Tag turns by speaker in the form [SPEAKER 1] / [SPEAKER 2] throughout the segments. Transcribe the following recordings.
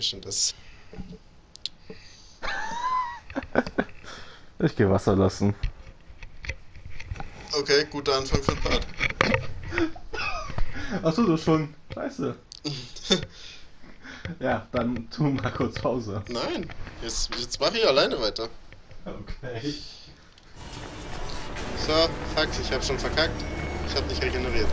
[SPEAKER 1] Stimmt das.
[SPEAKER 2] Ich gehe Wasser lassen.
[SPEAKER 1] Okay, guter Anfang für den Part.
[SPEAKER 2] Achso, du schon. Scheiße. ja, dann tu mal kurz Pause.
[SPEAKER 1] Nein, jetzt, jetzt mache ich alleine weiter.
[SPEAKER 2] Okay.
[SPEAKER 1] So, fuck, ich habe schon verkackt. Ich habe nicht regeneriert.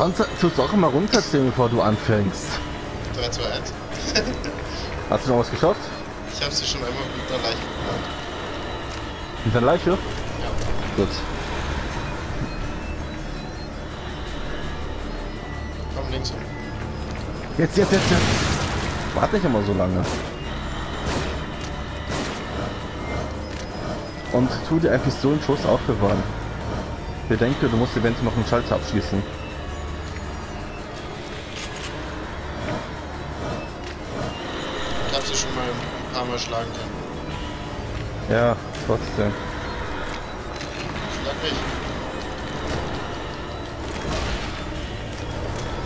[SPEAKER 2] Tust du auch immer runterziehen, bevor du anfängst.
[SPEAKER 1] 3, 2, 1.
[SPEAKER 2] Hast du noch was geschafft?
[SPEAKER 1] Ich hab sie schon einmal mit einer Leiche geplant.
[SPEAKER 2] Mit der Leiche?
[SPEAKER 1] Ja.
[SPEAKER 2] Gut.
[SPEAKER 1] Komm links rum.
[SPEAKER 2] Jetzt, jetzt, jetzt, jetzt. Warte nicht immer so lange. Und tu dir einen Pistolenschuss aufbewahren. Bedenke, du musst eventuell noch einen Schalter abschließen.
[SPEAKER 1] Schlagen können.
[SPEAKER 2] Ja, trotzdem.
[SPEAKER 1] Schlag mich.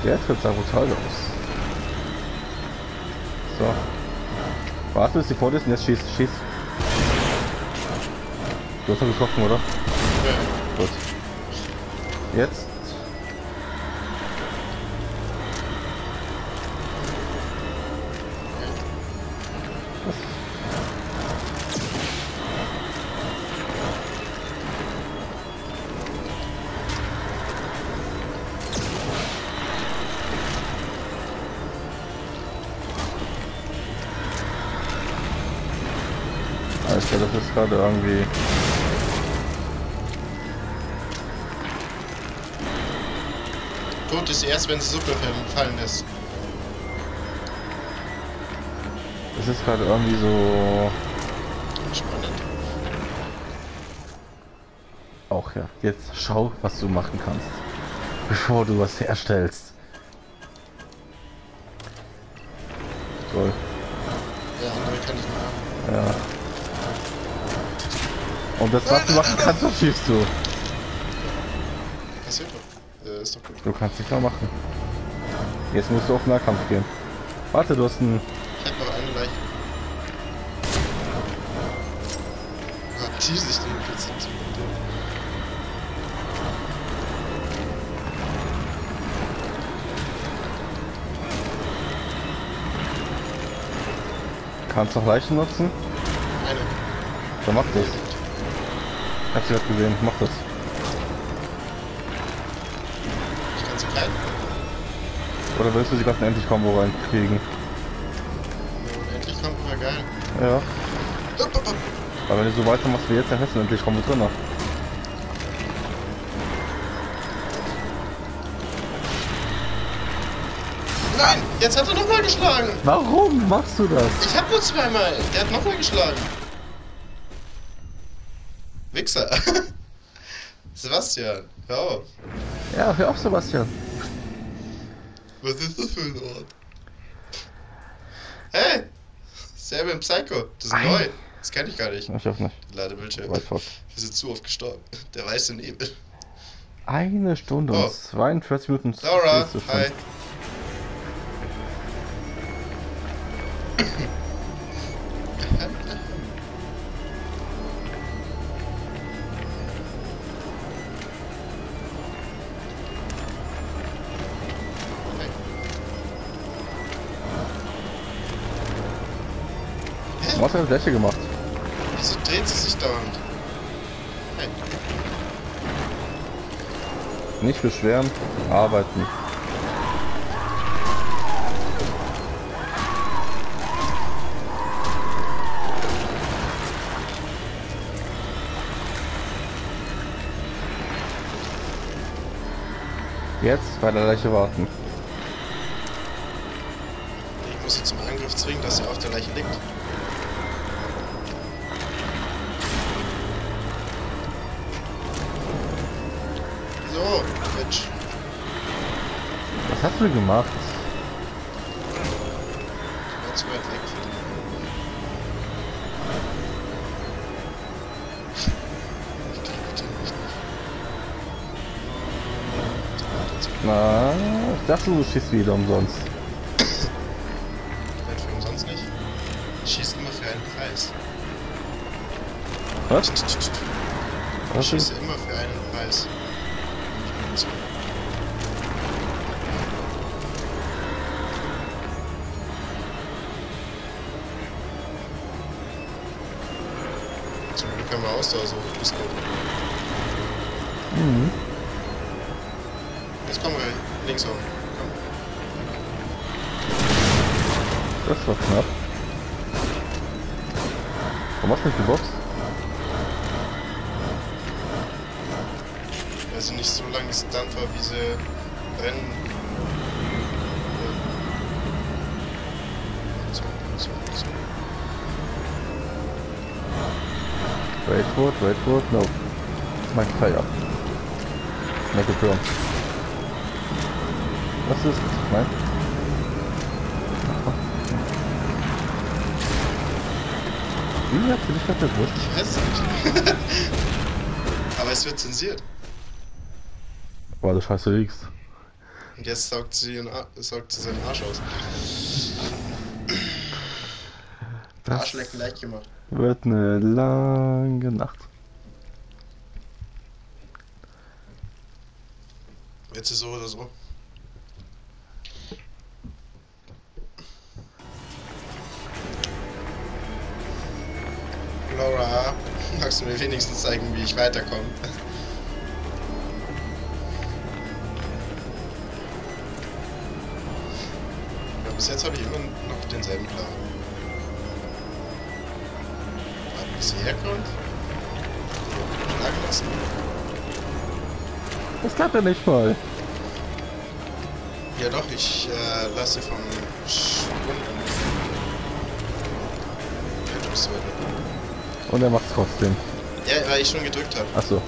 [SPEAKER 2] Der tritt sah brutal aus. So. Warte, bis die vor dir ist und jetzt schießt, schießt. Du hast doch getroffen, oder?
[SPEAKER 1] Ja.
[SPEAKER 2] Gut. Jetzt. Klar, das ist gerade irgendwie.
[SPEAKER 1] Tod ist erst, wenn sie Suppe fallen lässt.
[SPEAKER 2] Es ist gerade irgendwie so.
[SPEAKER 1] Spannend.
[SPEAKER 2] Auch ja. Jetzt schau, was du machen kannst. Bevor du was herstellst. Das, was du machen kannst, das schießt du.
[SPEAKER 1] Passiert doch. Äh, ist doch gut.
[SPEAKER 2] Du kannst nicht mehr machen. Jetzt musst du auf Nahkampf gehen. Warte, du hast einen.
[SPEAKER 1] Ich hab noch eine Leiche. Ah, die sich den Blitz zu
[SPEAKER 2] Kannst noch Leichen nutzen?
[SPEAKER 1] Eine.
[SPEAKER 2] Dann mach das. Hast du gerade gesehen, mach das.
[SPEAKER 1] Ich kann sie klein.
[SPEAKER 2] Oder willst du sie gerade endlich Combo reinkriegen?
[SPEAKER 1] Endlich kommt mal geil.
[SPEAKER 2] Ja. Aber wenn du so weitermachst wie jetzt, dann hast du endlich Combo drin.
[SPEAKER 1] Nein! Jetzt hat er nochmal geschlagen!
[SPEAKER 2] Warum machst du das?
[SPEAKER 1] Ich hab nur zweimal. Der hat nochmal geschlagen. Sebastian, hör auf.
[SPEAKER 2] Ja, hör auf, Sebastian.
[SPEAKER 1] Was ist das für ein Ort? Hey! Seven Psycho, das ist
[SPEAKER 2] Ei.
[SPEAKER 1] neu. Das kenne ich gar nicht.
[SPEAKER 2] Ich hoffe nicht.
[SPEAKER 1] Ladebildschirm.
[SPEAKER 2] Weit fort.
[SPEAKER 1] Wir sind zu oft gestorben. Der weiße Nebel.
[SPEAKER 2] Eine Stunde
[SPEAKER 1] Oh.
[SPEAKER 2] und 42 Minuten.
[SPEAKER 1] Laura,
[SPEAKER 2] ist
[SPEAKER 1] hi.
[SPEAKER 2] Was hat Fläche gemacht?
[SPEAKER 1] Wieso dreht sie sich dauernd? Hey,
[SPEAKER 2] Nicht beschweren, arbeiten. Jetzt bei der Leiche warten.
[SPEAKER 1] ich muss sie zum Angriff zwingen, dass sie auf der Leiche liegt.
[SPEAKER 2] Du gemacht?
[SPEAKER 1] Zu weit weg.
[SPEAKER 2] Na, ich dachte, du schießt wieder umsonst.
[SPEAKER 1] Weit für umsonst nicht. Ich schieße immer für einen Preis.
[SPEAKER 2] Was?
[SPEAKER 1] Ich schieße immer für einen Preis. Glück haben wir Ausdauer so bis gut.
[SPEAKER 2] Mhm.
[SPEAKER 1] Jetzt kommen wir links rum. Komm.
[SPEAKER 2] Das war knapp. Warum hast du nicht geboxt?
[SPEAKER 1] Weil sie nicht so lange gestunt war, wie sie rennen.
[SPEAKER 2] Wait for it, wait for it, no. Mein Fire. Make it wrong. Was ist? Nein? Wie hat sie dich gerade erwischt?
[SPEAKER 1] Ich weiß es nicht. Aber es wird zensiert.
[SPEAKER 2] Weil du scheiße liegst.
[SPEAKER 1] Und jetzt saugt sie, saugt sie seinen Arsch aus.
[SPEAKER 2] Das
[SPEAKER 1] Arschlecken leicht gemacht.
[SPEAKER 2] wird eine lange Nacht.
[SPEAKER 1] Jetzt ist so oder so. Laura, magst du mir wenigstens zeigen, wie ich weiterkomme? Ja, bis jetzt habe ich immer noch denselben Plan. Bis sie herkommt. Schlagen lassen.
[SPEAKER 2] Das klappt ja nicht mal.
[SPEAKER 1] Ja doch, ich äh, lasse vom Schwung.
[SPEAKER 2] Und er macht's trotzdem.
[SPEAKER 1] Ja, weil ich schon gedrückt habe.
[SPEAKER 2] Achso.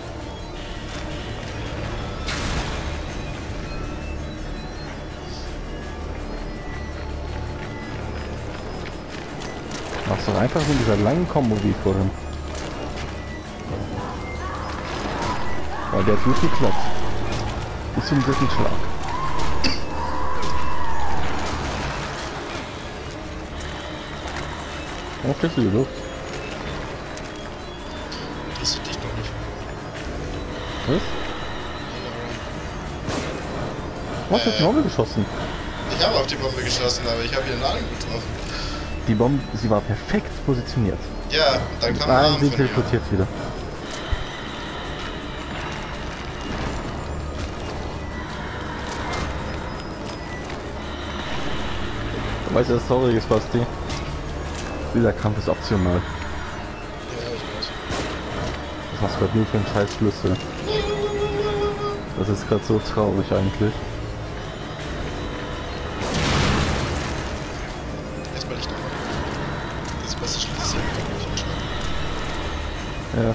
[SPEAKER 2] Machst doch einfach mit dieser langen Kombo wie vorhin. Weil der hat gut geklappt. Bis zum dritten Schlag. Warum fliegst du die Luft?
[SPEAKER 1] Das sieht dich doch nicht.
[SPEAKER 2] Was? Was hat
[SPEAKER 1] Äh.
[SPEAKER 2] die Bombe geschossen?
[SPEAKER 1] Ich habe auf die Bombe geschossen, aber ich habe ihren Arm getroffen.
[SPEAKER 2] Die Bombe, sie war perfekt positioniert.
[SPEAKER 1] Ja, dann kam ein
[SPEAKER 2] Nein, sie teleportiert wieder. Weißt du, das Traurige ist, Basti? Dieser Kampf ist optional.
[SPEAKER 1] Ja, ich weiß.
[SPEAKER 2] Das machst du gerade nur für einen scheiß Schlüssel. Das ist gerade so traurig eigentlich.
[SPEAKER 1] Mal Licht an. Das beste Schlüssel.
[SPEAKER 2] Ja.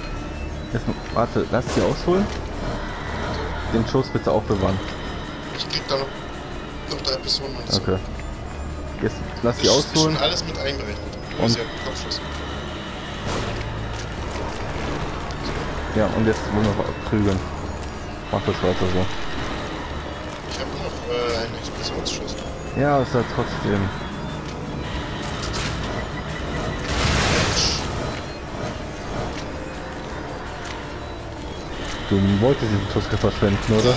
[SPEAKER 2] Jetzt, warte, lass sie ausholen. Den Schuss bitte aufbewahren.
[SPEAKER 1] Ich krieg da noch noch drei Personen so.
[SPEAKER 2] Okay. Jetzt lass die
[SPEAKER 1] ist
[SPEAKER 2] ausholen.
[SPEAKER 1] schon alles mit einberechnet.
[SPEAKER 2] Und-
[SPEAKER 1] ja Kopfschuss.
[SPEAKER 2] Ja, und jetzt wollen wir prügeln. Mach das weiter so.
[SPEAKER 1] Ich habe noch äh, einen Explosionsschuss.
[SPEAKER 2] Ja, ist halt trotzdem. Du wolltest diesen Tusker verschwenden, oder?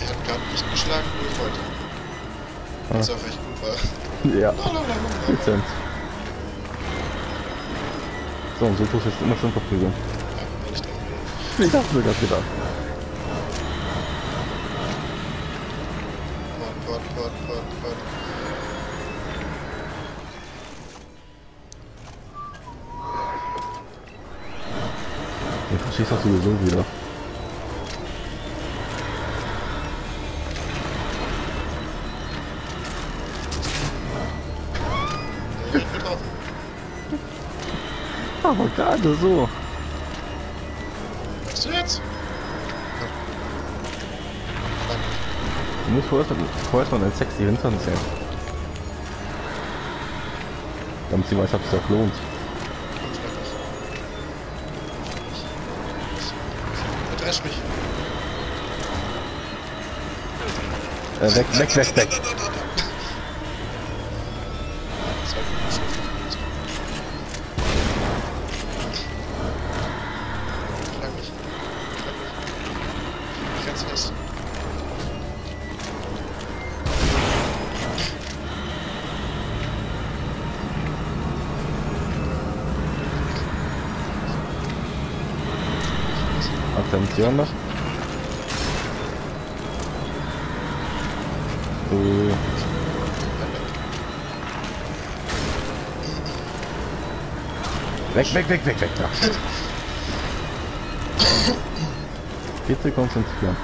[SPEAKER 1] Er hat gerade nicht geschlagen, wo ich wollte. Was auch recht gut war.
[SPEAKER 2] Ja, dezent. So, und so tust du jetzt immer schon verprügeln.
[SPEAKER 1] Ja, ich.
[SPEAKER 2] Ich hab's mir gerade gedacht. Verstehst das sowieso wieder. Aber gerade so.
[SPEAKER 1] Was du jetzt?
[SPEAKER 2] Du musst vorerst, vorerst mal einen sexy Hintern sehen. Damit sie weiß, ob es sich auch lohnt.
[SPEAKER 1] Drescht mich.
[SPEAKER 2] Äh, weg, weg, weg, weg. Weg, weg, weg, weg, weg, da. Bitte konzentrieren.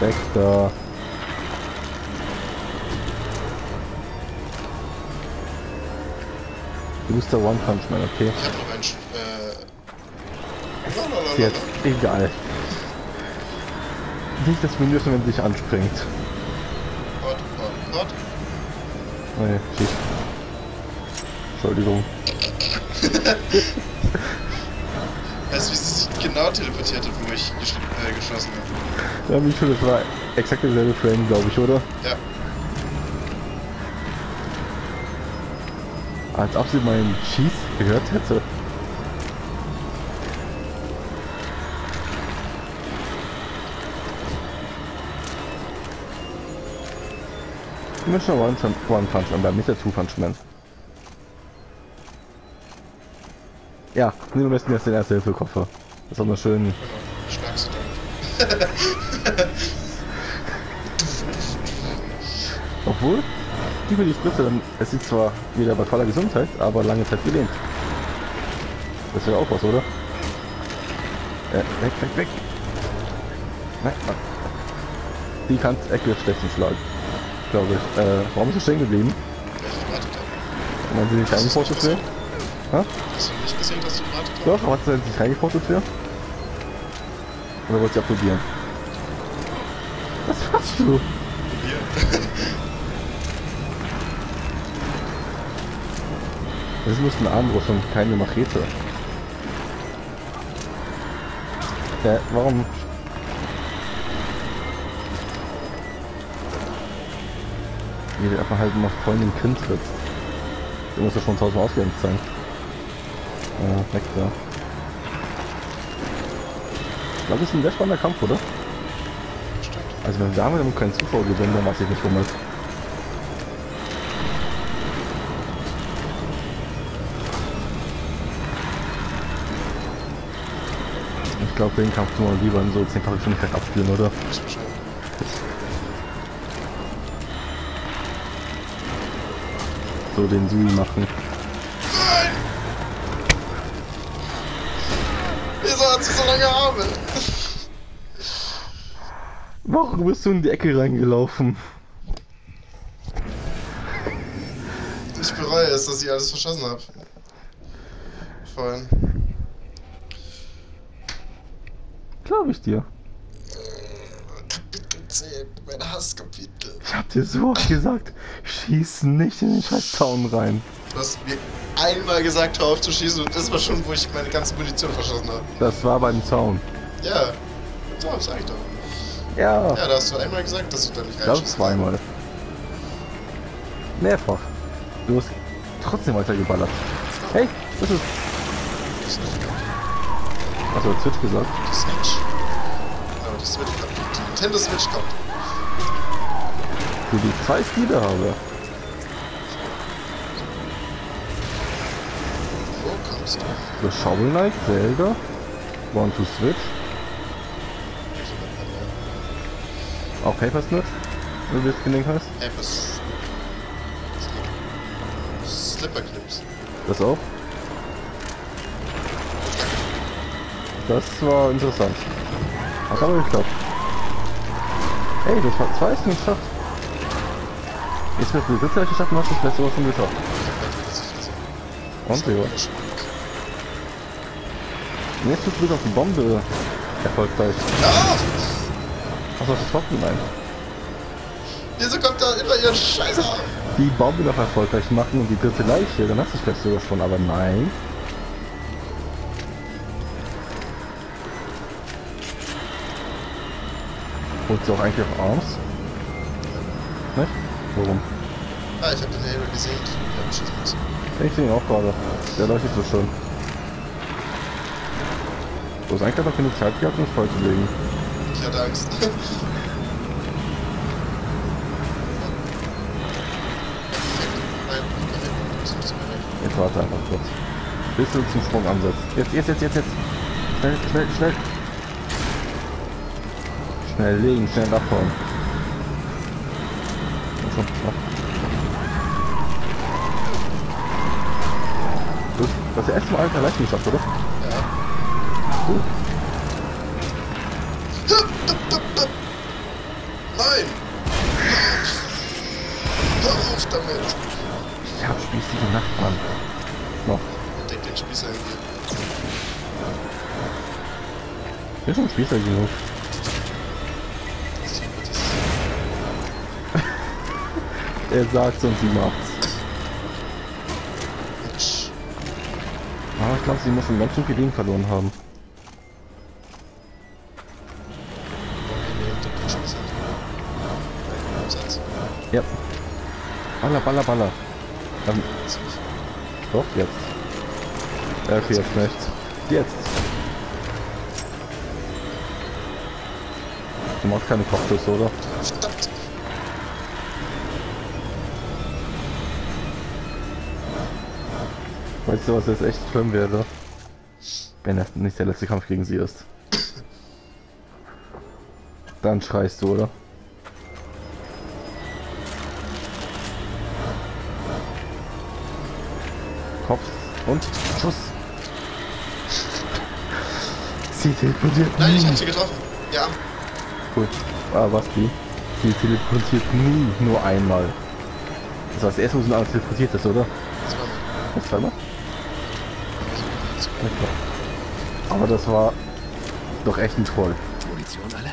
[SPEAKER 2] Weg da. Du bist der One Punch Man, okay?
[SPEAKER 1] Ich hab noch einen. Äh.
[SPEAKER 2] Jetzt, egal. Nicht das Menü, wenn sich anspringt. Nee, shit. Entschuldigung.
[SPEAKER 1] Weißt du, wie sie sich genau teleportiert hat, wo ich gesch äh, geschossen habe?
[SPEAKER 2] Ja, wie schön, das war exakt derselbe Frame, glaube ich, oder?
[SPEAKER 1] Ja.
[SPEAKER 2] Als ob sie meinen Schieß gehört hätte. Ich bin schon One, One Punch Man, nicht der Two Punch Man. Ja, du lässt mir jetzt den erste Hilfe Koffer. Das ist auch mal schön. Obwohl, über die Spritze, dann, es sieht zwar wieder bei voller Gesundheit, aber lange Zeit gelähmt. Das wäre auch was, oder? Äh, weg, weg, weg. Nein, nein. Die kann Ecke schlecht schlagen. Glaube ich. Äh, warum ist sie stehen geblieben?
[SPEAKER 1] Weil ich gewartet habe.
[SPEAKER 2] Meinen sie nicht? Ha?
[SPEAKER 1] Hast du nicht gesehen, dass ich gewartet habe?
[SPEAKER 2] Doch, aber hat sie nicht reingeportet wäre? Oder wollt ihr applaudieren? Was machst du?
[SPEAKER 1] Hier.
[SPEAKER 2] Das ist nur eine Armbrust und keine Machete. Ja, warum? Der einfach halt immer voll in den Kinn tritt. Der muss ja schon tausendmal ausgelenkt sein. Ja, weg da. Ich glaube, das ist ein sehr spannender Kampf, oder?
[SPEAKER 1] Stimmt.
[SPEAKER 2] Also wenn wir damit keinen Zufall gewinnen, dann weiß ich nicht womit. Ich glaube, den Kampf tun wir lieber in so 10 Geschwindigkeit abspielen, oder? So den Sui machen.
[SPEAKER 1] Nein! Wieso hat sie so lange Arme?
[SPEAKER 2] Warum bist du in die Ecke reingelaufen?
[SPEAKER 1] Ich bereue ist, dass ich alles verschossen habe. Vorhin.
[SPEAKER 2] Glaube ich dir.
[SPEAKER 1] Kapitel 10, mein Hasskapitel.
[SPEAKER 2] Ich hab dir so oft gesagt, schieß nicht in den scheiß Zaun rein.
[SPEAKER 1] Du hast mir einmal gesagt, hör auf zu schießen und das war schon, wo ich meine ganze Munition verschossen habe.
[SPEAKER 2] Das war beim Zaun.
[SPEAKER 1] Ja, so sag ich doch.
[SPEAKER 2] Ja,
[SPEAKER 1] Ja, da hast du einmal gesagt, dass du da nicht
[SPEAKER 2] ich glaube
[SPEAKER 1] reinschießt.
[SPEAKER 2] zweimal. Mehrfach. Du hast trotzdem weiter geballert. Hey, das ist.
[SPEAKER 1] Das ist nicht
[SPEAKER 2] du Switch gesagt?
[SPEAKER 1] Die Switch. Aber die Switch kommt. Die Nintendo Switch kommt.
[SPEAKER 2] Für die zwei Spiele habe. The Shovel Knight, Zelda, One to Switch, auch Paper Snitch, wie das Ding heißt.
[SPEAKER 1] Was? Slipper Clips.
[SPEAKER 2] Das auch. Das war interessant. Hat aber geklappt. Hey, das war zwei nicht geschafft. Jetzt wird die dritte geschafft hast das letzte Mal schon geschafft. Und. Und Jetzt bist du wieder auf die Bombe erfolgreich.
[SPEAKER 1] Ah!
[SPEAKER 2] Achso, das Hoffen nein.
[SPEAKER 1] Wieso kommt da immer ihr Scheiße?
[SPEAKER 2] Die Bombe noch erfolgreich machen und die dritte Leiche, dann hast du vielleicht sogar schon, aber nein. Holt sie auch eigentlich auf Arms? Nicht? Warum?
[SPEAKER 1] Ah, ich hab den Hebel gesehen. Ich hab schießen müssen.
[SPEAKER 2] Ich sehe ihn auch gerade. Der leuchtet so schön. Du hast eigentlich noch genug Zeit gehabt, um es vollzulegen.
[SPEAKER 1] Ich hatte Angst.
[SPEAKER 2] Jetzt warte einfach kurz. Bis du zum Sprung ansetzt. Jetzt, jetzt, jetzt, jetzt, jetzt. Schnell, schnell, schnell. Schnell legen, schnell abhauen. Das erste Mal alter Leichen geschafft, oder?
[SPEAKER 1] Ja.
[SPEAKER 2] Gut.
[SPEAKER 1] Nein! Hör auf damit!
[SPEAKER 2] Ich hab spießige Nachbarn. Noch.
[SPEAKER 1] Denk den Spießer irgendwie.
[SPEAKER 2] Wir sind Spießer genug.
[SPEAKER 1] Ist
[SPEAKER 2] Er sagt's und sie macht's. Glaube, sie schon ganz schön Leben verloren haben. Ja. Baller, baller, baller. Ähm, doch, jetzt. Ja, okay, jetzt nicht. Jetzt. Du machst keine Kopfschüsse, oder?
[SPEAKER 1] Verdammt!
[SPEAKER 2] Weißt du, was jetzt echt schlimm wäre? Wenn das nicht der letzte Kampf gegen sie ist. Dann schreist du, oder? Kopf und Schuss. Sie teleportiert
[SPEAKER 1] Nein, ich
[SPEAKER 2] nie.
[SPEAKER 1] hab sie getroffen. Ja,
[SPEAKER 2] Cool. Ah, was die? Sie teleportiert nie, nur einmal. Das heißt, erst wo sie alles teleportiert ist, oder?
[SPEAKER 1] das war.
[SPEAKER 2] Das zweimal? Klar. Aber das war doch echt ein Troll.
[SPEAKER 3] Munition alle?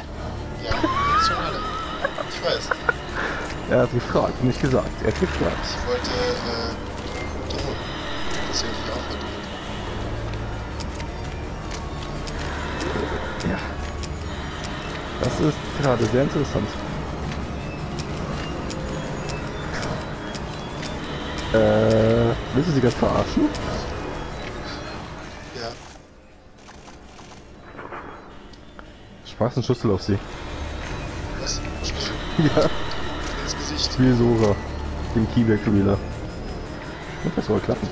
[SPEAKER 1] Ja, schon alle. Ich weiß.
[SPEAKER 2] Er hat gefragt, nicht gesagt. Er hat gefragt.
[SPEAKER 1] Ich wollte, äh, drohen. Deswegen ich auch verdient.
[SPEAKER 2] Ja. Das ist gerade sehr interessant. Äh, willst du sie gerade verarschen? Und Schüssel auf sie.
[SPEAKER 1] Was?
[SPEAKER 2] Ja,
[SPEAKER 1] ins Gesicht.
[SPEAKER 2] wie Sora. Den Keyback-Wheeler. Und das soll klappen.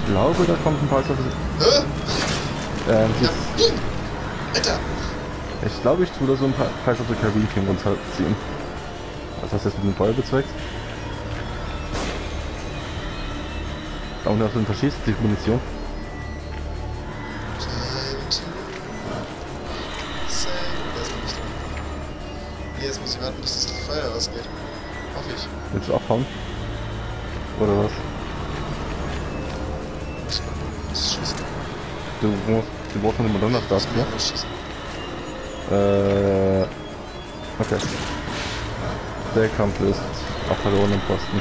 [SPEAKER 2] Ich glaube, da kommt ein paar Sachen.
[SPEAKER 1] Hä?
[SPEAKER 2] Ähm,
[SPEAKER 1] Ja. Alter!
[SPEAKER 2] Ich glaube, ich tue da so ein paar Pirates of the Caribbean runterziehen. Was hast du jetzt mit dem Feuer bezweckt? Und das sind verschießt die Munition.
[SPEAKER 1] Der jetzt muss ich warten, bis das Feuer ausgeht. Hoffe ich.
[SPEAKER 2] Willst du abhauen? Oder was? Du musst, du brauchst eine Madonna
[SPEAKER 1] Ich muss
[SPEAKER 2] starten, ja? Äh. Okay. Der Kampf ist auf verlorenen Posten.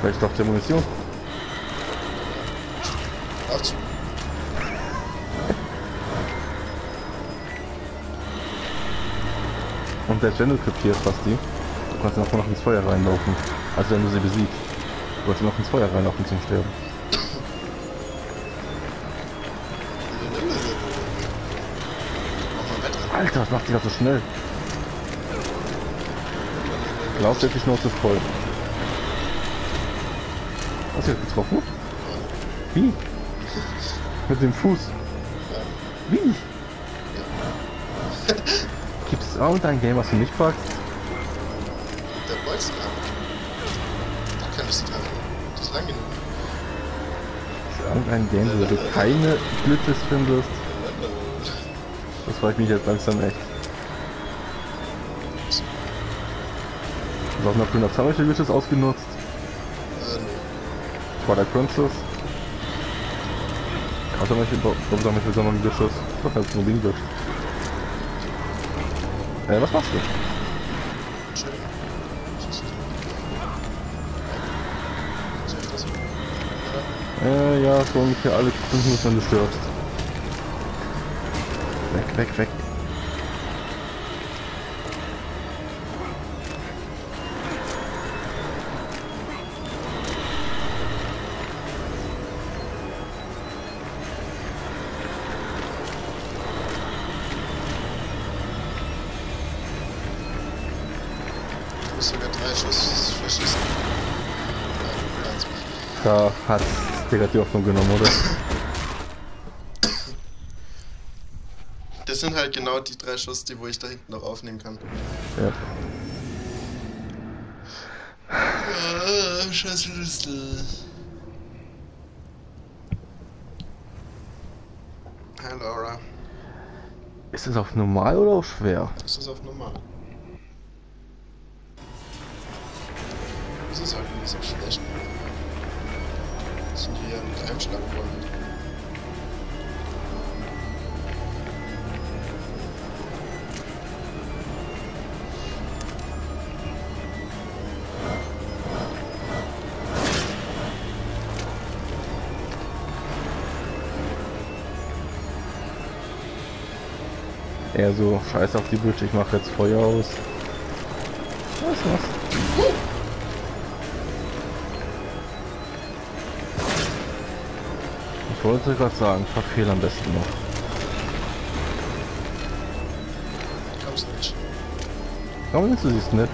[SPEAKER 2] Vielleicht doch der Munition. Und selbst wenn du krepierst, Basti, du kannst noch ins Feuer reinlaufen. Also wenn du sie besiegst. Du kannst noch ins Feuer reinlaufen zum Sterben. Alter, was macht die das so schnell? Du wirklich nur zu voll? Du jetzt getroffen? Wie? Mit dem Fuß? Wie? Gibt es irgendein Game, was du nicht fragst? Irgendein Game, wo du keine Glitches findest? Das ich mich jetzt langsam echt. Du hast noch 100 zahlreiche Glitches ausgenutzt. Twilight Princess. Sagen wir zusammen Glitches? Doch, halt nur wenig Glitch. Äh, was machst du? Äh, ja, so ungefähr alle 5 Minuten, wenn du stirbst. Weg, weg, weg. Hat Digga die Hoffnung genommen, oder?
[SPEAKER 1] Das sind halt genau die drei Schuss, die wo ich da hinten noch aufnehmen kann.
[SPEAKER 2] Ja.
[SPEAKER 1] Ah, scheiß Rüstel. Hi Laura.
[SPEAKER 2] Ist es auf normal oder auf schwer?
[SPEAKER 1] Das ist auf normal. Sind wir im Keimschlagwald?
[SPEAKER 2] Eher so, scheiß auf die Bridge, ich mache jetzt Feuer aus. Was, was? Wollte gerade sagen, verfehl am besten noch.
[SPEAKER 1] Kommst nicht.
[SPEAKER 2] Warum nennst du sie Snitch?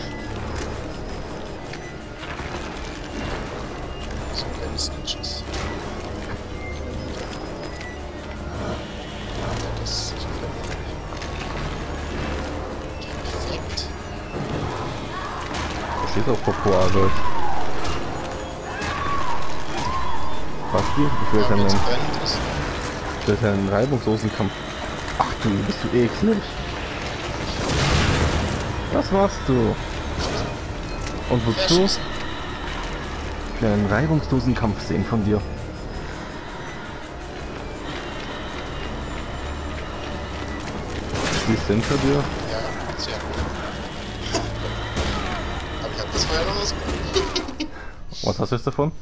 [SPEAKER 1] So kleine Snitches. Das ist.
[SPEAKER 2] Da steht auf Popoade. Basti, ich will
[SPEAKER 1] brennt ist.
[SPEAKER 2] ich will keinen reibungslosen Kampf. Ach du, bist du eklig? Was machst du? Und wozu? Ich will einen reibungslosen Kampf sehen von dir. Die ist hinter dir.
[SPEAKER 1] Ja, sehr gut. Aber ich hab das Feuer noch ausgemacht.
[SPEAKER 2] Was hast du jetzt davon?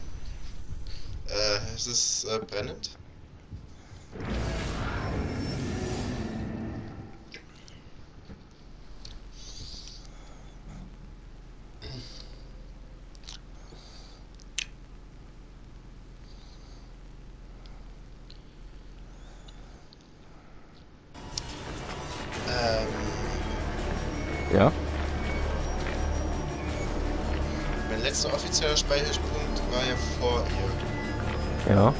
[SPEAKER 1] Offizieller Speicherpunkt war ja vor ihr.
[SPEAKER 2] Ja.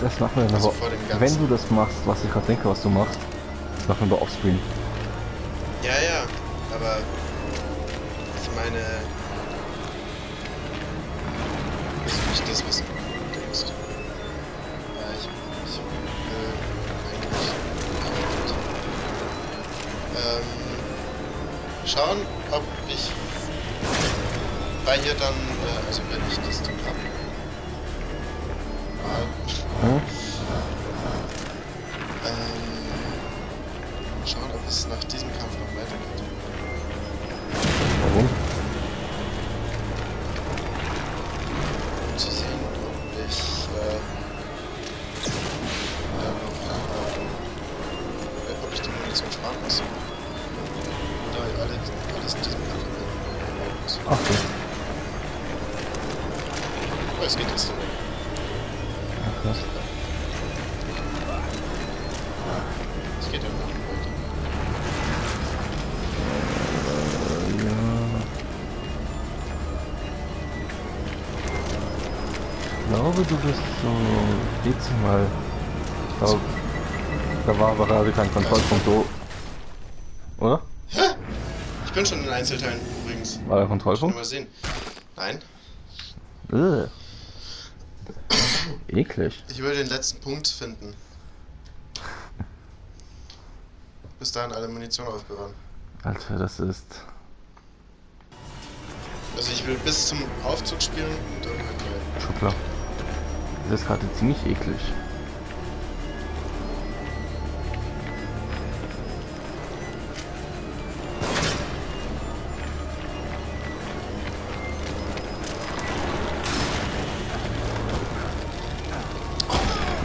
[SPEAKER 2] Das machen wir dann
[SPEAKER 1] Also
[SPEAKER 2] aber. Wenn du das machst, was ich gerade denke, was du machst, das machen wir offscreen.
[SPEAKER 1] Ja, ja, aber ich meine,
[SPEAKER 2] glaube, du bist so dezimal. Ich glaube, da war aber gerade kein Kontrollpunkt so. Oder?
[SPEAKER 1] Hä? Ich bin schon in Einzelteilen übrigens.
[SPEAKER 2] War der Kontrollpunkt?
[SPEAKER 1] mal sehen. Nein,
[SPEAKER 2] Ugh. Eklig.
[SPEAKER 1] ich will den letzten Punkt finden. Bis dahin alle Munition aufbewahren.
[SPEAKER 2] Alter, das ist.
[SPEAKER 1] Also ich will bis zum Aufzug spielen und dann halt mal.
[SPEAKER 2] Schon klar. Das ist gerade ziemlich eklig.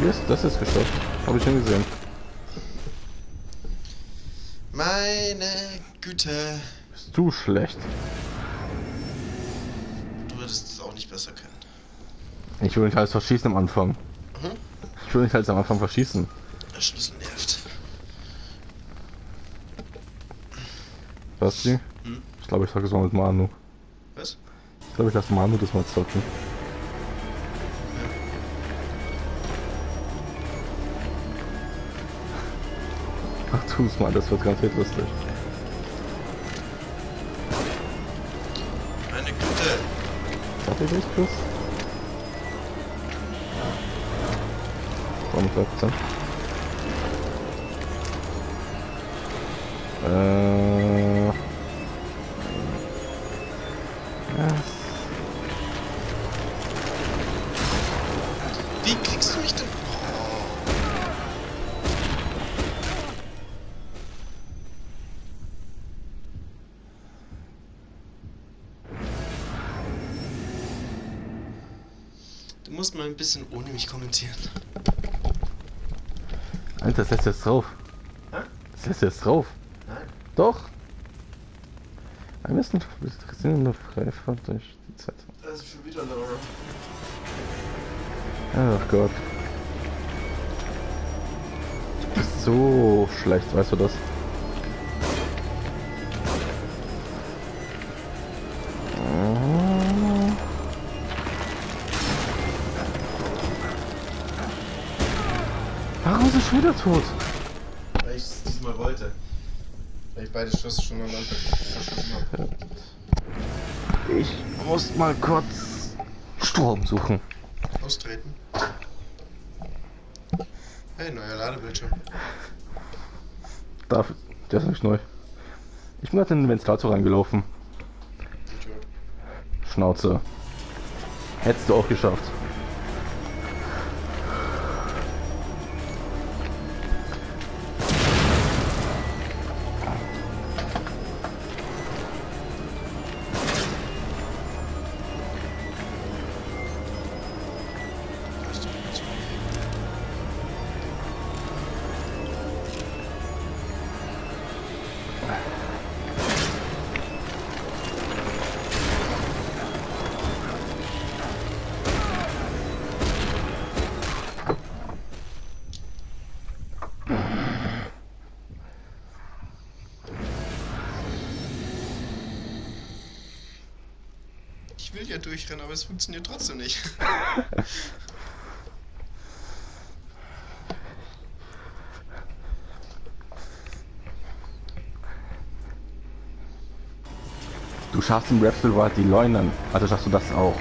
[SPEAKER 2] Yes, das ist geschafft. Habe ich schon gesehen.
[SPEAKER 1] Meine Güte.
[SPEAKER 2] Bist du schlecht?
[SPEAKER 1] Du würdest es auch nicht besser können.
[SPEAKER 2] Ich will nicht alles verschießen am Anfang.
[SPEAKER 1] Mhm.
[SPEAKER 2] Ich will nicht alles am Anfang verschießen.
[SPEAKER 1] Der Schlüssel nervt.
[SPEAKER 2] Basti?
[SPEAKER 1] Hm?
[SPEAKER 2] Ich glaube, ich sage es mal mit Manu.
[SPEAKER 1] Was?
[SPEAKER 2] Ich glaube, ich lasse Manu das mal zocken. Ach, tu es mal, das wird garantiert lustig.
[SPEAKER 1] Meine Güte.
[SPEAKER 2] Hat ihr das plus? Es Äh. Ja,
[SPEAKER 1] Wie kriegst du mich denn? Du musst mal ein bisschen ohne mich kommentieren.
[SPEAKER 2] Alter, das lässt jetzt drauf.
[SPEAKER 1] Hä?
[SPEAKER 2] Das lässt jetzt drauf.
[SPEAKER 1] Nein.
[SPEAKER 2] Doch. Wir müssen sind nur Freifahrt durch die Zeit.
[SPEAKER 1] Das ist schon wieder Laura.
[SPEAKER 2] Ach Gott. Du bist so schlecht, weißt du das? Schon wieder tot?
[SPEAKER 1] Weil ich es diesmal wollte. Weil ich beide Schüsse schon am Anfang verschossen habe.
[SPEAKER 2] Ich muss mal kurz Strom suchen.
[SPEAKER 1] Austreten. Hey, neuer Ladebildschirm.
[SPEAKER 2] Darf, der ist nicht neu. Ich bin gerade in den Ventilator reingelaufen. Schnauze. Hättest du auch geschafft.
[SPEAKER 1] Bild ja durchrennen, aber es funktioniert trotzdem nicht.
[SPEAKER 2] Du schaffst im Rapsel war die Leunen, also schaffst du das auch.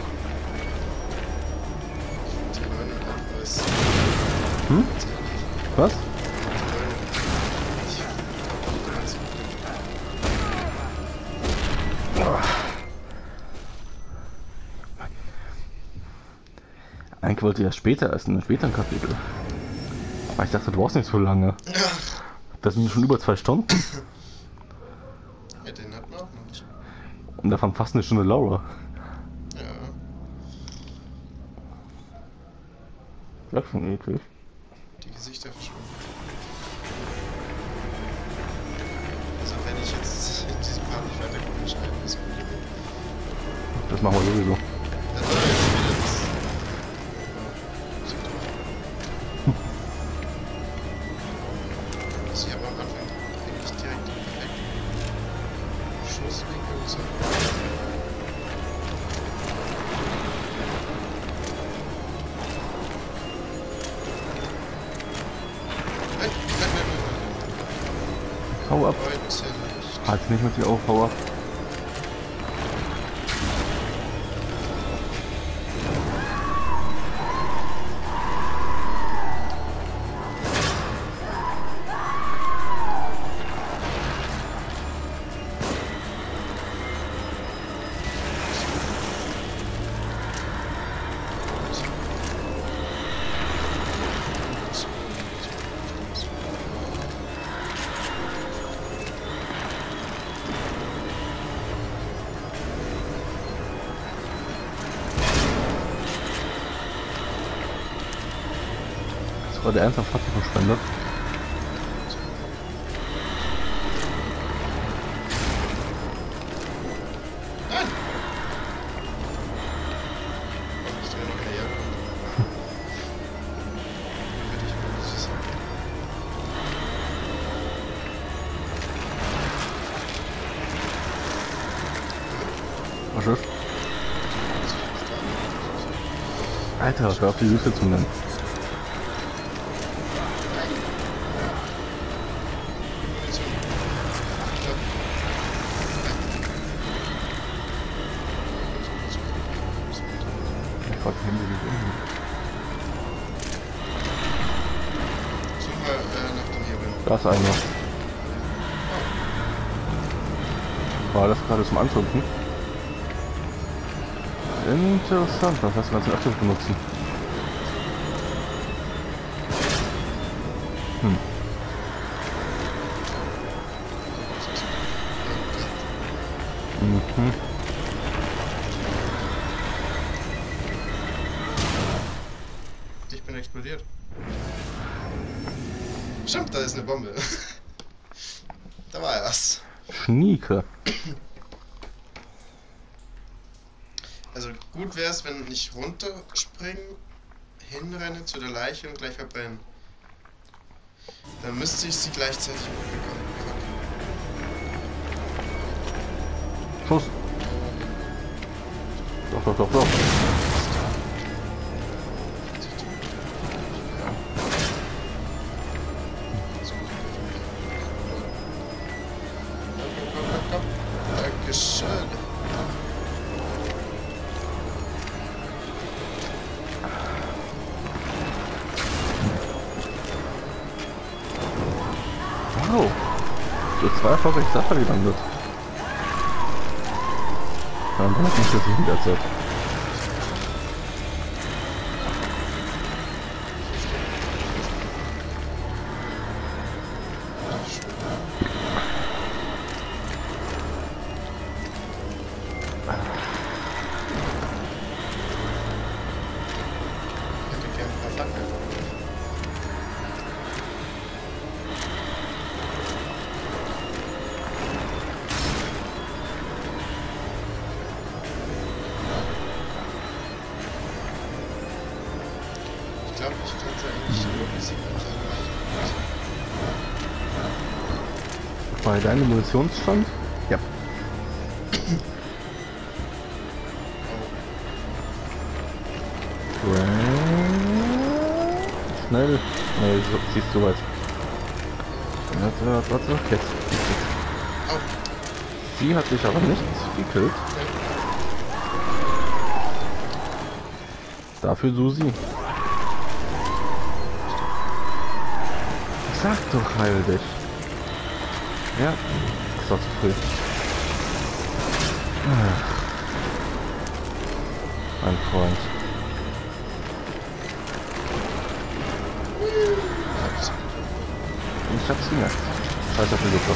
[SPEAKER 2] Hm? Was? Eigentlich wollte ich ja später essen, einem späteren Kapitel. Aber ich dachte, du brauchst nicht so lange. Das sind schon über zwei Stunden.
[SPEAKER 1] Ja, den hat man auch noch nicht.
[SPEAKER 2] Und davon fast eine Stunde Laura.
[SPEAKER 1] Ja.
[SPEAKER 2] Das ist schon eklig.
[SPEAKER 1] Nein, nein, nein,
[SPEAKER 2] Hau ab. Halt nicht mit dir auf, hau ab.
[SPEAKER 1] Nicht sagen.
[SPEAKER 2] Was ist? Alter, hör auf die Wüste zu nennen. Frag Handy nicht um.
[SPEAKER 1] Such mal äh, nach dem Hebel.
[SPEAKER 2] Da ist einer. War das gerade zum Anzünden? Interessant, das heißt, du kannst ihn öfters benutzen. Hm. Schnieke.
[SPEAKER 1] Also gut wäre es, wenn ich runterspringen, hinrenne zu der Leiche und gleich verbrennen. Dann müsste ich sie gleichzeitig bekommen.
[SPEAKER 2] Schuss. Doch, doch, doch, doch. So zwei erfolgreich Sachen gelandet. Dann hat mich das nicht wiederzeit. Bei deinem Munitionsstand? Ja. Schnell. Nee, so, siehst du weit. Warte, warte, warte. Jetzt. Sie hat sich aber nicht gekillt. Dafür Susi. Sag doch, heil dich. Ja, ist doch zu früh. Ach. Mein Freund. Ich hab's gemerkt. Scheiß auf die Lupe.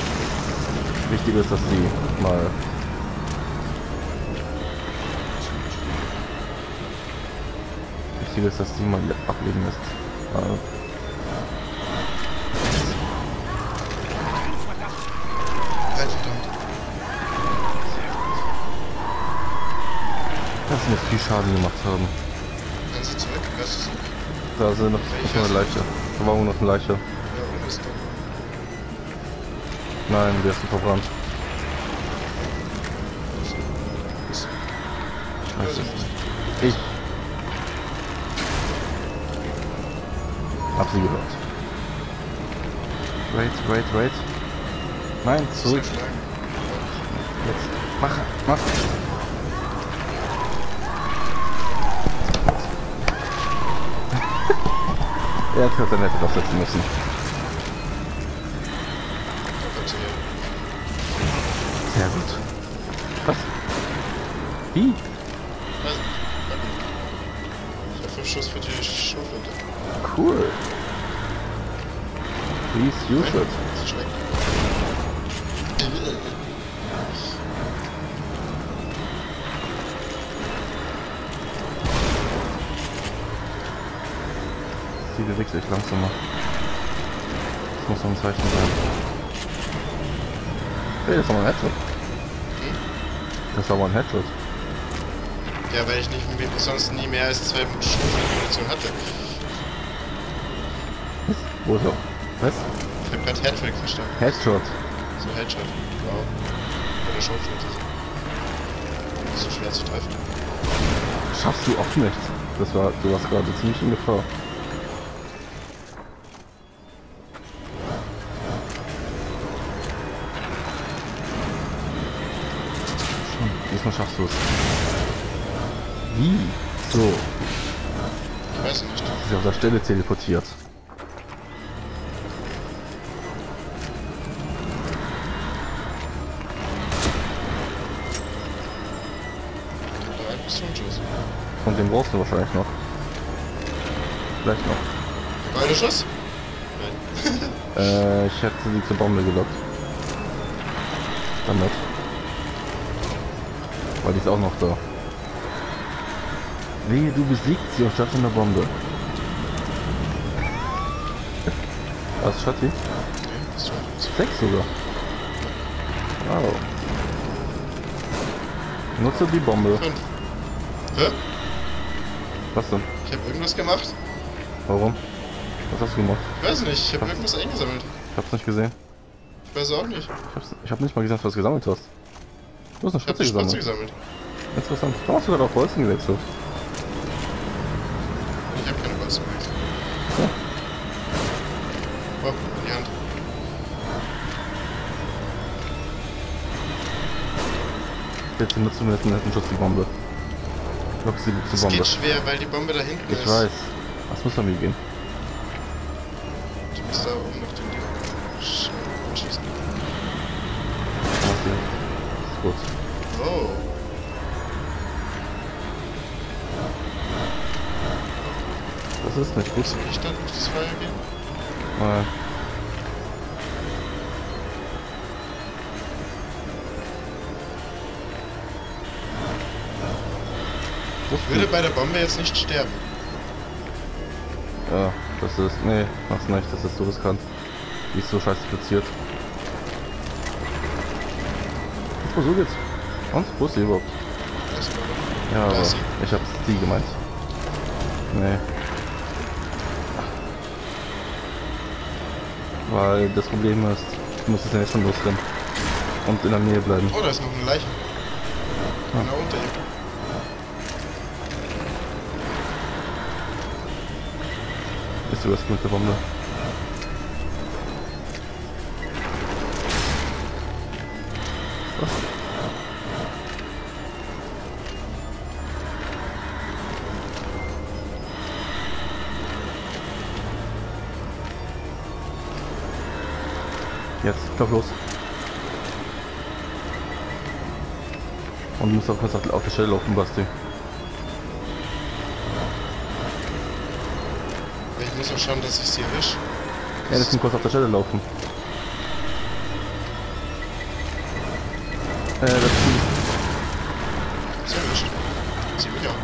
[SPEAKER 2] Wichtig ist, dass sie mal Wichtig ist, dass die mal ablegen lässt. Viel Schaden gemacht haben.
[SPEAKER 1] Kann sie zurück? Hörst du sie?
[SPEAKER 2] Da sind noch, noch eine Leiche. Da war noch eine Leiche.
[SPEAKER 1] Ja, oben ist doch.
[SPEAKER 2] Nein, der ist verbrannt.
[SPEAKER 1] Ist-
[SPEAKER 2] Scheiße. Ich hab sie gehört. Wait, wait, wait. Nein, zurück. Jetzt. Mach, mach. Er hat seine Hälfte aufsetzen müssen.
[SPEAKER 1] Kommt sie her.
[SPEAKER 2] Sehr gut. Was? Wie?
[SPEAKER 1] Also, Ich hab fünf Schuss für die Schrotflinte.
[SPEAKER 2] Cool. Please use it. Ein Headshot.
[SPEAKER 1] Ja, weil ich nicht sonst nie mehr als zwei Schrotflinten hatte.
[SPEAKER 2] Wo ist er? Was?
[SPEAKER 1] Ich hab grad Headtrack verstanden.
[SPEAKER 2] Headshot.
[SPEAKER 1] So Headshot. Wow. Bei der Schrotflinte. Ist so schwer zu treffen.
[SPEAKER 2] Schaffst du auch nicht. Das war, du warst gerade ziemlich in Gefahr. Diesmal schaffst du es. Wie? So,
[SPEAKER 1] Ich weiß nicht.
[SPEAKER 2] ja auf der Stelle teleportiert. Und den brauchst du wahrscheinlich noch. Vielleicht noch.
[SPEAKER 1] Beide Schuss? Nein.
[SPEAKER 2] Äh, ich hätte sie zur Bombe gelockt. Damit. Weil die ist auch noch da. Wehe, du besiegt sie und statt einer Bombe. Was, Schatzi?
[SPEAKER 1] Nee, Pistolenschuss.
[SPEAKER 2] Sechs sogar. Wow. Nutze die Bombe.
[SPEAKER 1] Fünf. Hä?
[SPEAKER 2] Was denn?
[SPEAKER 1] Ich hab irgendwas gemacht?
[SPEAKER 2] Warum? Was hast du gemacht?
[SPEAKER 1] Ich weiß nicht, ich hab irgendwas eingesammelt.
[SPEAKER 2] Ich hab's nicht gesehen.
[SPEAKER 1] Ich weiß auch nicht.
[SPEAKER 2] Ich hab's, ich hab nicht mal gesehen, was du gesammelt hast. Du hast eine
[SPEAKER 1] Ich die
[SPEAKER 2] gesammelt.
[SPEAKER 1] Gesammelt.
[SPEAKER 2] Interessant. Warum hast du gerade auf Bolzen gewechselt?
[SPEAKER 1] Ich hab keine Bolzen mehr.
[SPEAKER 2] Ja.
[SPEAKER 1] Oh, in die Hand.
[SPEAKER 2] Jetzt benutzt du mit einem Schuss die Bombe. Lock sie zur
[SPEAKER 1] Das
[SPEAKER 2] Bombe.
[SPEAKER 1] geht schwer, weil die Bombe da hinten
[SPEAKER 2] Ich
[SPEAKER 1] ist.
[SPEAKER 2] weiß. Was muss an mir gehen? Das ist nicht gut.
[SPEAKER 1] Soll ich dann durch das Feuer gehen?
[SPEAKER 2] Das
[SPEAKER 1] Ich würde bei der Bombe jetzt nicht sterben.
[SPEAKER 2] Ja, das ist. Nee, mach's nicht. Das ist so riskant. Die ist so scheiße platziert. Oh, so geht's. Und? Wo ist sie überhaupt? Ja, aber ich hab's die gemeint. Nee. Weil das Problem ist, es ja jetzt schon losrennen. Und in der Nähe bleiben.
[SPEAKER 1] Oh, da ist noch eine Leiche.
[SPEAKER 2] Ah.
[SPEAKER 1] Genau unter ihm.
[SPEAKER 2] Bist du das mit der Bombe? Glaub los. Und du musst auch kurz auf, der Stelle laufen, Basti.
[SPEAKER 1] Ich muss auch schauen, dass ich sie erwische.
[SPEAKER 2] Ja, das sind kurz auf der Stelle laufen. Äh, das ist.
[SPEAKER 1] Sie auch.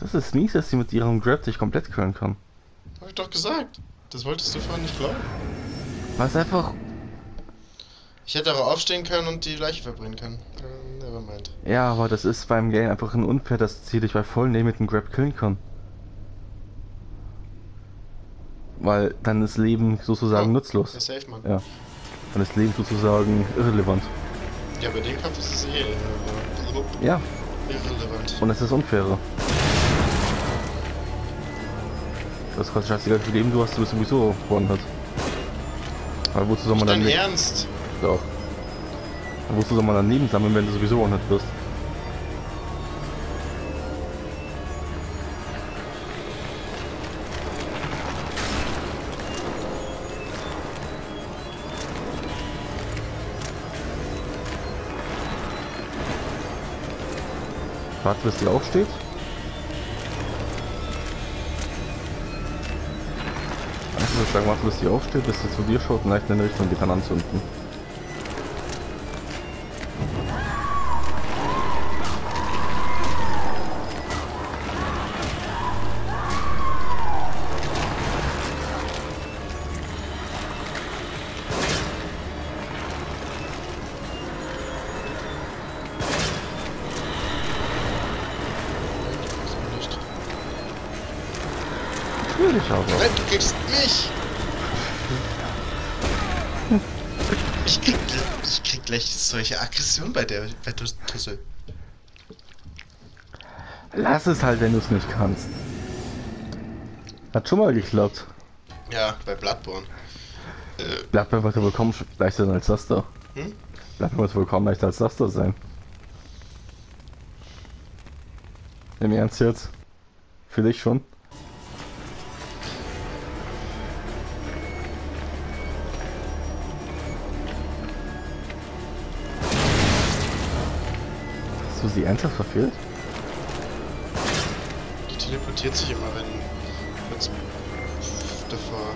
[SPEAKER 2] Das ist mies, dass sie mit ihrem Grab dich komplett killen kann.
[SPEAKER 1] Doch gesagt. Das wolltest du vorhin nicht glauben.
[SPEAKER 2] Was einfach.
[SPEAKER 1] Ich hätte auch aufstehen können und die Leiche verbrennen können. Äh, nevermind.
[SPEAKER 2] Ja, aber das ist beim Game einfach ein unfair, dass sie dich bei vollen Leben mit dem Grab killen kann. Weil dann ist Leben sozusagen
[SPEAKER 1] Oh,
[SPEAKER 2] nutzlos.
[SPEAKER 1] Der Safe, Mann.
[SPEAKER 2] Ja. Dann ist Leben sozusagen irrelevant.
[SPEAKER 1] Ja, bei dem Kampf ist es eh äh,
[SPEAKER 2] Ja,
[SPEAKER 1] irrelevant.
[SPEAKER 2] und es ist unfair. Das gerade scheißegal, viel Leben du hast, du bist sowieso One-Hit. Aber wozu soll man dann...
[SPEAKER 1] Ernst?
[SPEAKER 2] Doch. Wozu soll man dann Leben sammeln, wenn du sowieso One-Hit wirst? Warte, bis die aufsteht. Sagen, warte, bis die aufsteht, bis sie zu dir schaut und leicht in Richtung geht dann anzünden.
[SPEAKER 1] Der Tussel.
[SPEAKER 2] Lass es halt, wenn du es nicht kannst. Hat schon mal geklappt.
[SPEAKER 1] Ja, bei Bloodborne. Äh,
[SPEAKER 2] Blattbeer wird ja vollkommen sch- leichter sein als das da.
[SPEAKER 1] Hm?
[SPEAKER 2] Blattbeer wird vollkommen leichter als das da sein. Im Ernst jetzt? Für dich schon? Du sie ernsthaft verfehlt?
[SPEAKER 1] die teleportiert sich immer, wenn kurz davor.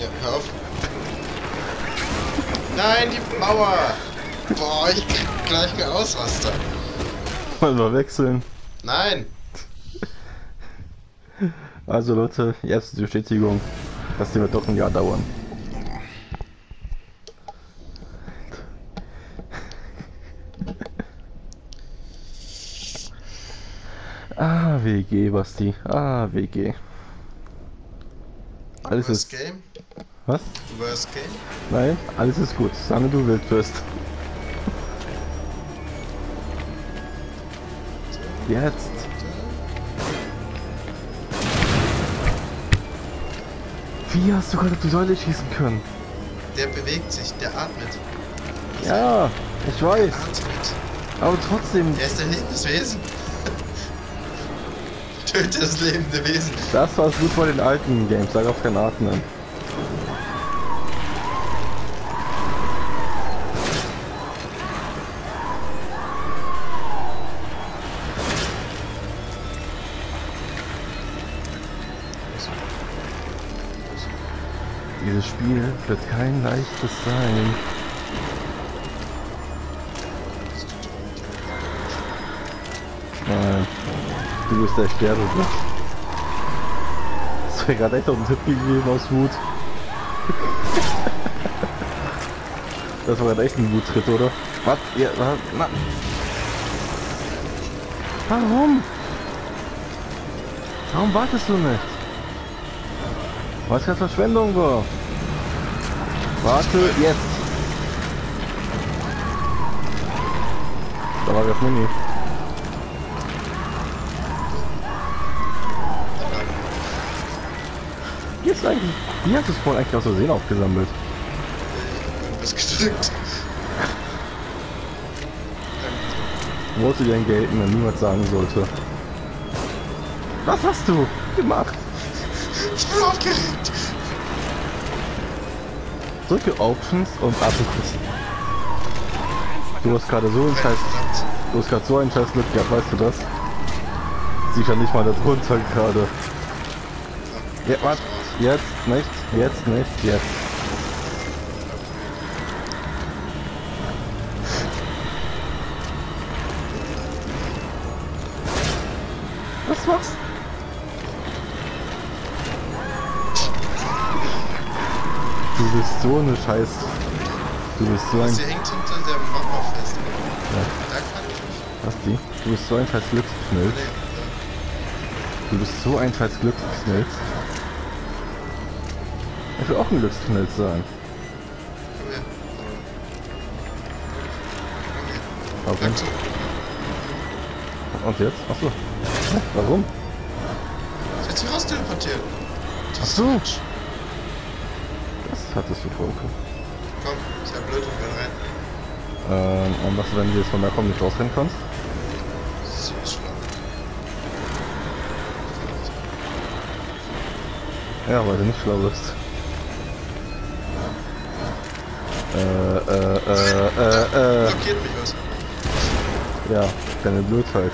[SPEAKER 1] Ja, hör auf. Nein, die Mauer! Boah, ich krieg gleich einen Ausraster.
[SPEAKER 2] Mal mal wechseln.
[SPEAKER 1] Nein!
[SPEAKER 2] Also Leute, erste Bestätigung. Das Ding wird doch ein Jahr dauern. AWG, Basti. AWG. Alles
[SPEAKER 1] Worst
[SPEAKER 2] ist.
[SPEAKER 1] Game?
[SPEAKER 2] Was?
[SPEAKER 1] Worst Game?
[SPEAKER 2] Nein, alles ist gut, solange du wild bist. Jetzt. Wie hast du gerade auf die Säule schießen können?
[SPEAKER 1] Der bewegt sich, der atmet.
[SPEAKER 2] Ja, ich weiß.
[SPEAKER 1] Atmet.
[SPEAKER 2] Aber trotzdem,
[SPEAKER 1] Er ist ein lebendes Wesen. Töte das lebende Wesen.
[SPEAKER 2] das war gut bei den alten Games. Sag auf kein Atmen. Spiel wird kein leichtes sein. Nein, du bist der Sterbende. Das wäre gerade echt auf den Tipp gegeben aus Wut. Das war gerade echt ein Wuttritt, oder? Was? Ja, na. Warum? Warum wartest du nicht? Was gerade Verschwendung war? Warte, jetzt! Da war das Mini. Jetzt eigentlich. Wie hast du es vorhin eigentlich aus Versehen aufgesammelt?
[SPEAKER 1] Was gedrückt.
[SPEAKER 2] Worte, die ein Geltender niemand sagen sollte. Was hast du gemacht?
[SPEAKER 1] Ich bin aufgeregt.
[SPEAKER 2] Drücke Options und Abendkuss. Du hast gerade so ein scheiß, du hast gerade so ein scheiß Glück gehabt, weißt du das? Sieh ja nicht mal da drunter gerade. Ja, warte. Jetzt nicht, jetzt nicht, jetzt. Was machst du? Bist so eine Scheiß. Du bist so ein.
[SPEAKER 1] Sie hängt hinter der Mauer fest.
[SPEAKER 2] Ja,
[SPEAKER 1] Da kann ich nicht.
[SPEAKER 2] was die? Du bist so ein scheiß Glücksknilz. Du bist so ein scheiß Glücksknilz. Ich will auch ein Glücksknilz sein.
[SPEAKER 1] Okay.
[SPEAKER 2] Und jetzt? Achso. Warum?
[SPEAKER 1] Hätte sie raus teleportiert.
[SPEAKER 2] Ach so. Das hattest du. Okay.
[SPEAKER 1] Komm, ist ja blöd, ich will rein.
[SPEAKER 2] Ähm, und was, wenn du jetzt von der Kombi nicht rausrennen kannst?
[SPEAKER 1] Schlau.
[SPEAKER 2] Ja, weil du nicht schlau bist. Äh, äh, äh, äh, äh.
[SPEAKER 1] Blockiert mich was.
[SPEAKER 2] Ja, deine Blödheit.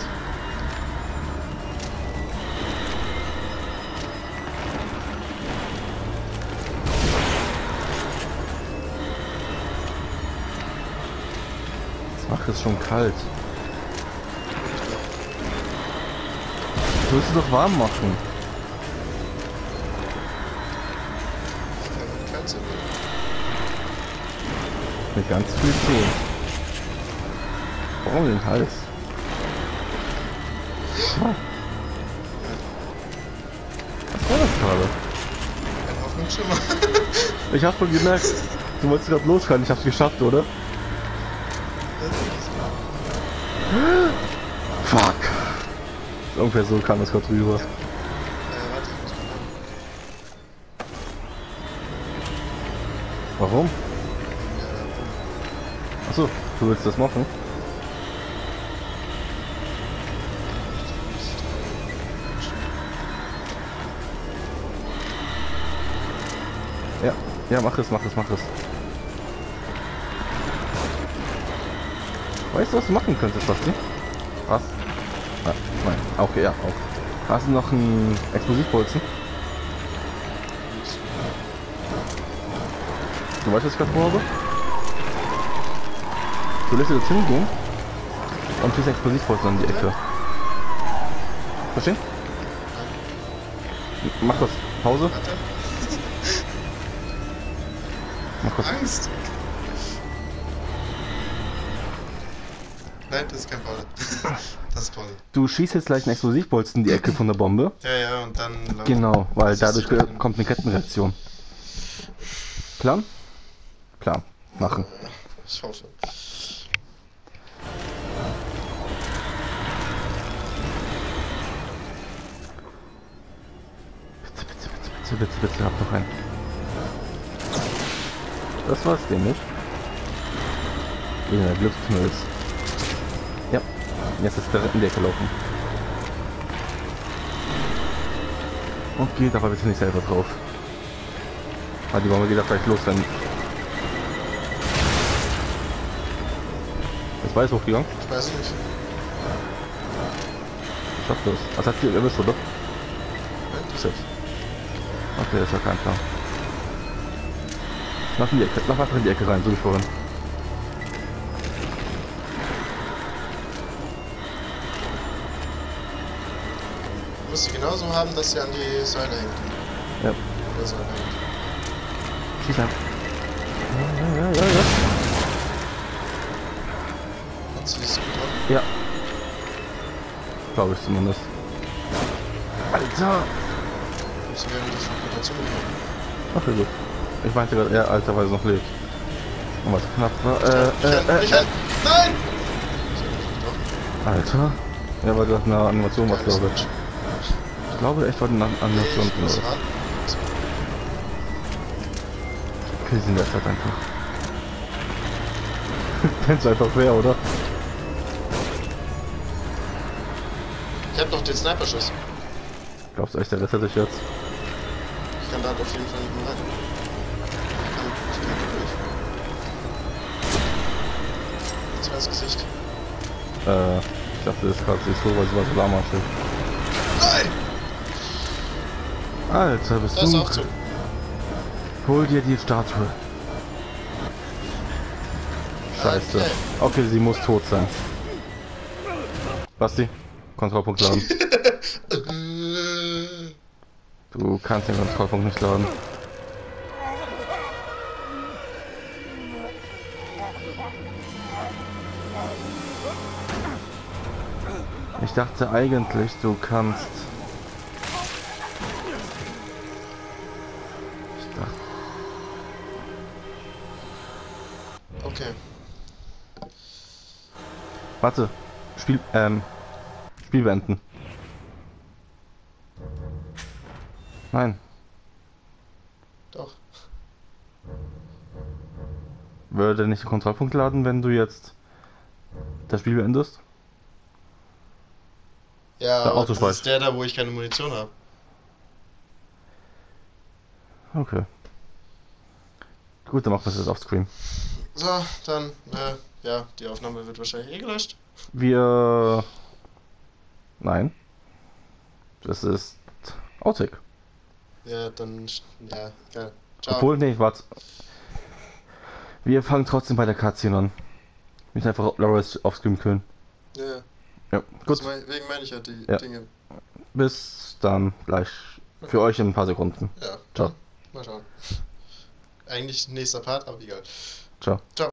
[SPEAKER 2] Ist schon kalt. Du willst es doch warm machen. Mit ganz viel Tee. Warum den Hals? Ah. Was war das gerade?
[SPEAKER 1] Ein Hoffnungsschimmer.
[SPEAKER 2] Ich hab schon gemerkt, du wolltest gerade losfahren, ich hab's geschafft, oder? Fuck. Ungefähr so kam das gerade rüber. Warum? Achso, du willst das machen? Ja, ja, mach es, mach es, mach es. Weißt du, was du machen könntest, Basti? Was? Ah, nein, okay, ja, auch. Hast du noch einen Explosivbolzen? Du weißt, was ich gerade vorhabe? Du lässt jetzt hingehen und tust Explosivbolzen an die Ecke. Verstehen? Mach das. Pause. Mach das.
[SPEAKER 1] Angst. Nein, das ist kein Pause. Das ist Pause.
[SPEAKER 2] Du schießt jetzt gleich einen Explosivbolzen in die Ecke von der Bombe.
[SPEAKER 1] Ja, ja, und dann.
[SPEAKER 2] Genau, weil dadurch kommt eine Kettenreaktion. Plan? Plan. Machen.
[SPEAKER 1] Ich hoffe.
[SPEAKER 2] Bitte, bitte, bitte, bitte, bitte, bitte, hab noch einen. Das war's dämlich. Ja, Glücksknills. Jetzt ist der die Ecke laufen. Und geht aber bitte nicht selber drauf. Ah, die Bombe geht auch gleich los, wenn... Ist weiß hochgegangen?
[SPEAKER 1] Ich weiß nicht.
[SPEAKER 2] Ich schaff das. Was hat ihr erwischt, oder? Shit. Okay, das war kein Plan. Lass in die Ecke, lass einfach in die Ecke rein, so wie vorhin.
[SPEAKER 1] Musst sie genauso haben, dass sie an die Säule hängt.
[SPEAKER 2] Ja.
[SPEAKER 1] Oder Säule hängt.
[SPEAKER 2] Schieß ab. Ja, ja, ja, ja, ja.
[SPEAKER 1] Kannst du die so dran?
[SPEAKER 2] Ja. Glaube ich zumindest. Alter!
[SPEAKER 1] Musst du während der Rotation machen.
[SPEAKER 2] Ach, ja, gut. Ich meinte gerade eher Alter, weil es noch lebt. Und was knapp war. Äh, äh,
[SPEAKER 1] an,
[SPEAKER 2] äh,
[SPEAKER 1] an. Nein!
[SPEAKER 2] Äh. Alter. Ja, weil das eine Animation war, glaube ich. Ich glaube echt, drin.
[SPEAKER 1] muss
[SPEAKER 2] oder?
[SPEAKER 1] ran.
[SPEAKER 2] Okay, sind jetzt halt einfach. Kennst einfach wer, oder?
[SPEAKER 1] Ich hab doch den Sniper-Schuss.
[SPEAKER 2] Glaubst du echt, der rettet dich jetzt?
[SPEAKER 1] Ich kann da auf jeden Fall nicht mehr rein. Ich kann, ich kann durch. War ins Gesicht.
[SPEAKER 2] Äh, ich dachte, das ist gerade so, weil sie war so lama Alter, bist
[SPEAKER 1] Das ist
[SPEAKER 2] du.
[SPEAKER 1] auch so.
[SPEAKER 2] Hol dir die Statue. Scheiße.
[SPEAKER 1] Okay.
[SPEAKER 2] Okay, sie muss tot sein. Basti, Kontrollpunkt laden. Du kannst den Kontrollpunkt nicht laden. Ich dachte eigentlich, du kannst. Warte. Spiel, ähm, Spiel beenden. Nein,
[SPEAKER 1] Doch.
[SPEAKER 2] würde nicht den Kontrollpunkt laden, wenn du jetzt das Spiel beendest?
[SPEAKER 1] Ja,
[SPEAKER 2] Der
[SPEAKER 1] das ist der da, wo ich keine Munition habe.
[SPEAKER 2] Okay. Gut, dann machen wir es jetzt auf Screen.
[SPEAKER 1] So, dann, äh, ja, die Aufnahme wird wahrscheinlich eh gelöscht.
[SPEAKER 2] Wir. Nein. Das ist Outtake.
[SPEAKER 1] Ja, dann, ja, geil. Ciao.
[SPEAKER 2] Obwohl, nee, warte. Wir fangen trotzdem bei der Cutscene an. Nicht einfach Lawrence auf Screen killen.
[SPEAKER 1] Ja, ja.
[SPEAKER 2] Ja, gut.
[SPEAKER 1] Deswegen meine ich ja die
[SPEAKER 2] Ja.
[SPEAKER 1] Dinge.
[SPEAKER 2] Bis dann gleich. Für euch in ein paar Sekunden.
[SPEAKER 1] Ja.
[SPEAKER 2] Ciao.
[SPEAKER 1] Mal schauen. Eigentlich nächster Part, aber egal.
[SPEAKER 2] Ciao.
[SPEAKER 1] Ciao.